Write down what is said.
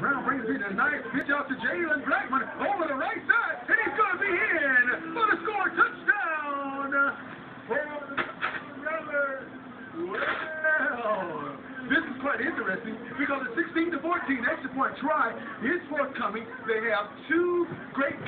Brown brings in a nice pitch out to Jalen Blackmon over the right side, and he's going to be in for the score touchdown. Well, this is quite interesting because the 16 to 14 extra point try is forthcoming. They have two great.